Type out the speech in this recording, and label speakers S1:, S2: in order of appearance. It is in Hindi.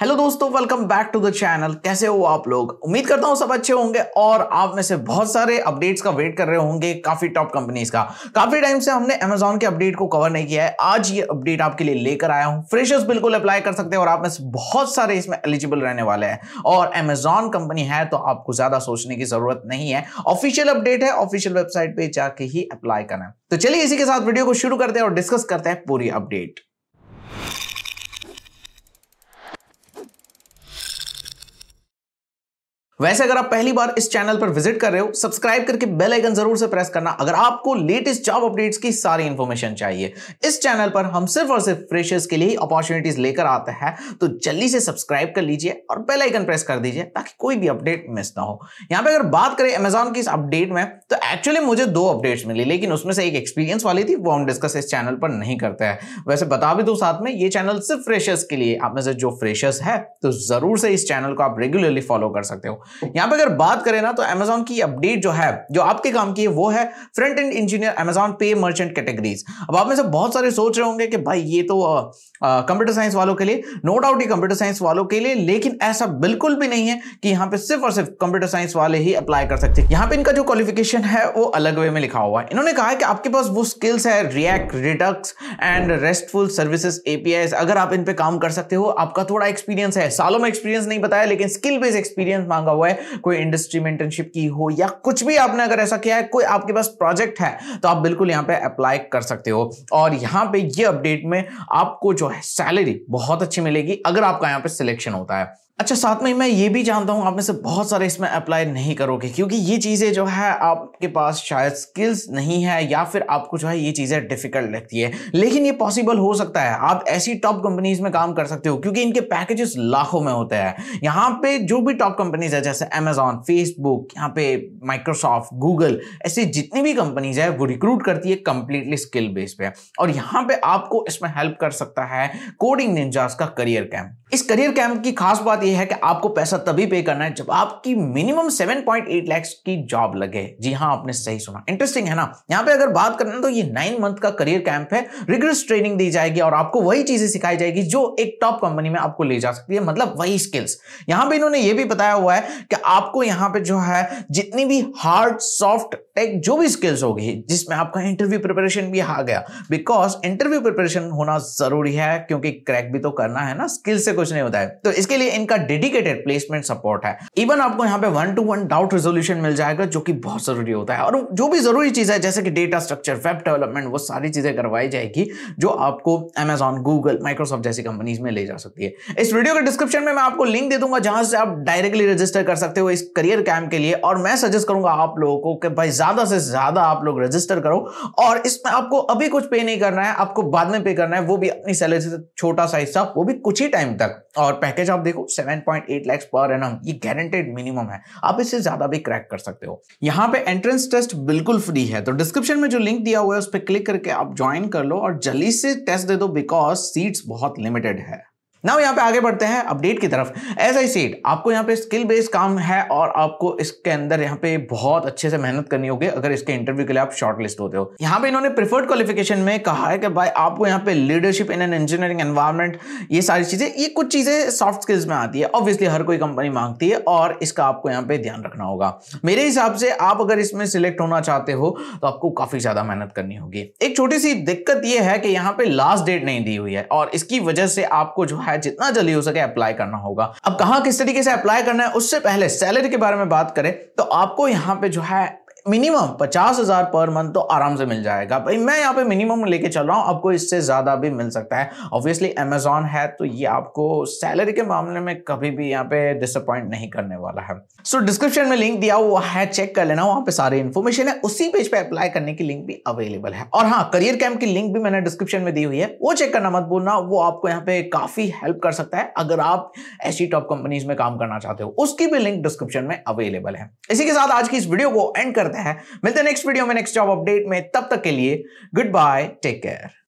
S1: हेलो दोस्तों welcome back to the channel कैसे हो आप लोग? उम्मीद करता हूँ सब अच्छे होंगे और आप में से बहुत सारे अपडेट्स का वेट कर रहे होंगे काफ़ी टॉप कंपनीज़ का। काफ़ी टाइम से हमने अमेजोन के अपडेट को कवर नहीं किया है। आज ये अपडेट आपके लिए लेकर आया हूँ। फ्रेशर्स बिल्कुल अप्लाई कर सकते हैं और आप में से बहुत सारे इसमें एलिजिबल रहने वाले हैं। और अमेजोन कंपनी है तो आपको ज़्यादा सोचने की ज़रूरत नहीं है। ऑफिशियल अपडेट है ऑफिशियल वेबसाइट पर जाके ही अप्लाई करना है। तो चलिए इसी के साथ वीडियो को शुरू करते हैं और डिस्कस करते हैं पूरी अपडेट वैसे अगर आप पहली बार इस चैनल पर विज़िट कर रहे हो, सब्सक्राइब करके बेल आइकन ज़रूर से प्रेस करना अगर आपको लेटेस्ट जॉब अपडेट्स की सारी इंफॉर्मेशन चाहिए। इस चैनल पर हम सिर्फ़ और सिर्फ़ फ्रेशर्स के लिए ही अपॉर्चुनिटीज़ लेकर आते हैं तो जल्दी से सब्सक्राइब कर लीजिए और बेल आइकन प्रेस कर दीजिए ताकि कोई भी अपडेट मिस ना हो। यहाँ पर अगर बात करें अमेजोन की इस अपडेट में तो एक्चुअली मुझे दो अपडेट्स मिली, लेकिन उसमें से एक एक्सपीरियंस वाली थी, वो हम डिस्कस इस चैनल पर नहीं करते हैं। वैसे बता भी दो साथ में, ये चैनल सिर्फ़ फ्रेशर्स के लिए आप में से जो फ्रेशर्स है तो ज़रूर से इस चैनल को आप रेगुलरली फॉलो कर सकते हो। यहाँ पे अगर बात करें ना तो अमेजोन की अपडेट जो है, जो आपके काम की है, वो है फ्रंट एंड इंजीनियर अमेजोन पे मर्चेंट कैटेगरीज अब आप में से बहुत सारे सोच रहे होंगे कि भाई, ये तो कंप्यूटर साइंस वालों के लिए नो डाउट ही कंप्यूटर साइंस वालों के लिए, लेकिन ऐसा बिल्कुल भी नहीं है कि यहाँ पे सिर्फ़ और सिर्फ़ कंप्यूटर साइंस वाले ही अप्लाई कर सकते। यहाँ पे इनका जो क्वालिफिकेशन है, वो अलग वे में लिखा हुआ है। इन्होंने कहा है कि आपके पास वो स्किल्स है React Redux and RESTful services API अगर आप इन पे काम कर सकते हो, आपका थोड़ा एक्सपीरियंस है। सालों में एक्सपीरियंस नहीं बताया, लेकिन स्किल बेस्ड एक्सपीरियंस मांगा हुआ है, कोई इंडस्ट्री में इंटर्नशिप की हो या कुछ भी आपने अगर ऐसा किया है, कोई आपके पास प्रोजेक्ट है तो आप बिल्कुल यहाँ पे अप्लाई कर सकते हो। और यहाँ पे ये अपडेट में आपको जो है सैलरी बहुत अच्छी मिलेगी अगर आपका यहाँ पे सिलेक्शन होता है। अच्छा साथ में मैं ये भी जानता हूँ, आप में से बहुत सारे इसमें अप्लाई नहीं करोगे, क्योंकि ये चीज़ें जो है, आपके पास शायद स्किल्स नहीं है, या फिर आपको जो है ये चीज़ें डिफ़िकल्ट लगती है। लेकिन ये पॉसिबल हो सकता है, आप ऐसी टॉप कंपनीज़ में काम कर सकते हो, क्योंकि इनके पैकेजेस लाखों में होते हैं। यहाँ पे जो भी टॉप कंपनीज़ है, जैसे अमेजॉन फेसबुक यहाँ पे माइक्रोसॉफ्ट गूगल ऐसी जितनी भी कंपनीज़ है, वो रिक्रूट करती है कंप्लीटली स्किल बेस पे। और यहाँ पे आपको इसमें हेल्प कर सकता है कोडिंग निंजास का करियर कैंप इस करियर कैंप की खास बात यह है कि आपको पैसा तभी पे करना है जब आपकी मिनिमम 7.8 लाख की जॉब लगे। जी हाँ आपने सही सुना। इंटरेस्टिंग है ना? यहाँ पे अगर बात करना तो ये नाइन मंथ का करियर कैंप है। रिग्रेस ट्रेनिंग दी जाएगी और आपको वही चीज़ें सिखाई जाएगी जो एक टॉप कंपनी में आपको ले जा सकती है मतलब वही स्किल्स यहाँ पे इन्होंने ये भी बताया हुआ है कि आपको यहाँ पे जो है जितनी भी हार्ड सॉफ्ट टेक जो भी स्किल्स होगी, जिसमें आपका इंटरव्यू प्रिपरेशन भी आ गया बिकॉज़ इंटरव्यू प्रिपरेशन होना ज़रूरी है, क्योंकि क्रैक भी तो करना है ना स्किल से कुछ नहीं होता है। तो इसके लिए इनका डेडिकेटेड प्लेसमेंट सपोर्ट है। इवन आपको यहाँ पे one to one doubt resolution मिल जाएगा, जो कि बहुत ज़रूरी होता है। और जो भी ज़रूरी चीज़ है, जैसे कि डेटा स्ट्रक्चर वेब डेवलपमेंट वो सारी चीज़ें करवाई जाएगी, जो आपको अमेजॉन गूगल माइक्रोसॉफ्ट जैसी कंपनीज़ में ले जा सकती है। इस वीडियो के डिस्क्रिप्शन में मैं आपको लिंक दे दूँगा, जहाँ से आप डायरेक्टली रजिस्टर कर सकते हो इस करियर कैंप के लिए। और मैं सजेस्ट करूँगा आप लोगों को कि भाई ज़्यादा से ज़्यादा आप लोग रजिस्टर करो। और इसमें आपको अभी कुछ पे नहीं करना है, आपको बाद में पे करना है, वो भी अपनी सैलरी से छोटा सा हिस्सा, वो भी कुछ ही टाइम तक। और पैकेज आप देखो 7.8 लाख पर एनम ये गारंटेड मिनिमम है। आप इससे ज़्यादा भी क्रैक कर सकते हो। यहाँ पे एंट्रेंस टेस्ट बिल्कुल फ्री है। तो डिस्क्रिप्शन में जो लिंक दिया हुआ है, उस पर क्लिक करके आप ज्वाइन कर लो और जल्दी से टेस्ट दे दो बिकॉज़ सीट्स बहुत लिमिटेड है। नाउ यहाँ पे आगे बढ़ते हैं अपडेट की तरफ़। एज आई सीड आपको यहाँ पे स्किल बेस्ड काम है और आपको इसके अंदर यहाँ पे बहुत अच्छे से मेहनत करनी होगी अगर इसके इंटरव्यू के लिए आप शॉर्ट लिस्ट होते हो। यहाँ पे इन्होंने प्रिफर्ड क्वालिफिकेशन में कहा है कि भाई आपको यहाँ पे leadership in an engineering environment ये सारी चीज़ें, ये कुछ चीज़ें सॉफ्ट स्किल्स में आती है। ऑब्वियसली हर कोई कंपनी मांगती है और इसका आपको यहाँ पे ध्यान रखना होगा। मेरे हिसाब से आप अगर इसमें सिलेक्ट होना चाहते हो तो आपको काफ़ी ज़्यादा मेहनत करनी होगी। एक छोटी सी दिक्कत यह है कि यहाँ पे लास्ट डेट नहीं दी हुई है और इसकी वजह से आपको जो है जितना जल्दी हो सके अप्लाई करना होगा। अब कहाँ किस तरीके से अप्लाई करना है, उससे पहले सैलरी के बारे में बात करें तो आपको यहाँ पे जो है मिनिमम पचास हज़ार पर मंथ तो आराम से मिल जाएगा। भाई मैं यहाँ पे मिनिमम लेके चल रहा हूँ आपको इससे ज़्यादा भी मिल सकता है। ऑब्वियसली अमेजोन है तो ये आपको सैलरी के मामले में कभी भी यहाँ पे डिसअपॉइंट नहीं करने वाला है। सो so, डिस्क्रिप्शन में लिंक दिया हुआ है चेक कर लेना वहाँ पे सारी इन्फॉर्मेशन है। उसी पेज पे अप्लाई करने की लिंक भी अवेलेबल है। और हाँ करियर कैंप की लिंक भी मैंने डिस्क्रिप्शन में दी हुई है। वो चेक करना मत भूलना वो आपको यहाँ पे काफ़ी हेल्प कर सकता है अगर आप ऐसी टॉप कंपनीज़ में काम करना चाहते हो। उसकी भी लिंक डिस्क्रिप्शन में अवेलेबल है। इसी के साथ आज की इस वीडियो को एंड करते हैं। मिलते हैं नेक्स्ट वीडियो में नेक्स्ट जॉब अपडेट में। तब तक के लिए गुड बाय टेक केयर